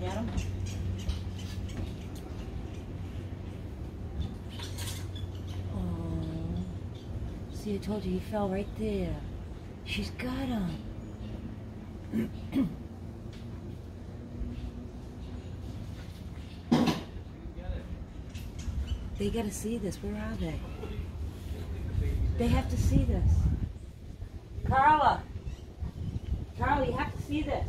get them. Oh, see, I told you he fell right there. She's got him. They gotta see this. Where are they? They have to see this. Carla! Carla, you have to see this.